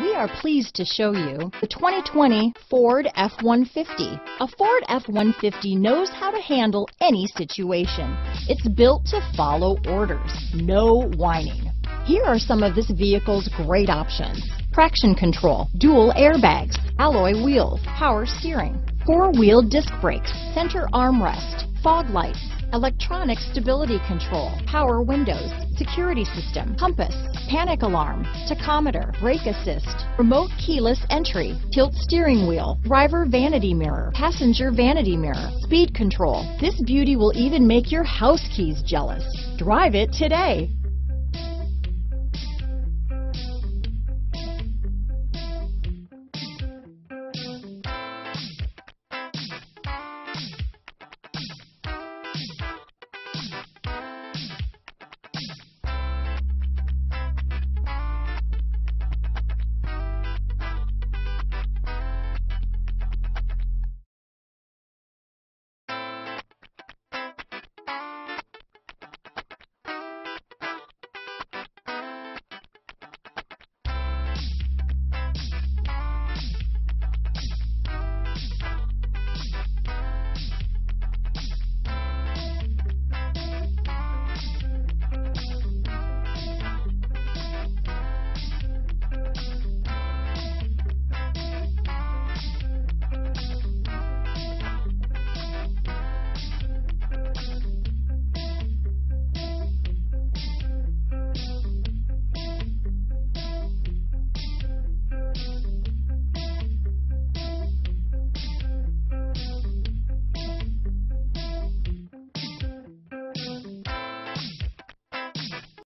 We are pleased to show you the 2020 Ford F-150. A Ford F-150 knows how to handle any situation. It's built to follow orders, no whining. Here are some of this vehicle's great options. Traction control, dual airbags, alloy wheels, power steering, four-wheel disc brakes, center armrest, fog lights, electronic stability control, power windows, security system, compass, panic alarm, tachometer, brake assist, remote keyless entry, tilt steering wheel, driver vanity mirror, passenger vanity mirror, speed control. This beauty will even make your house keys jealous. Drive it today.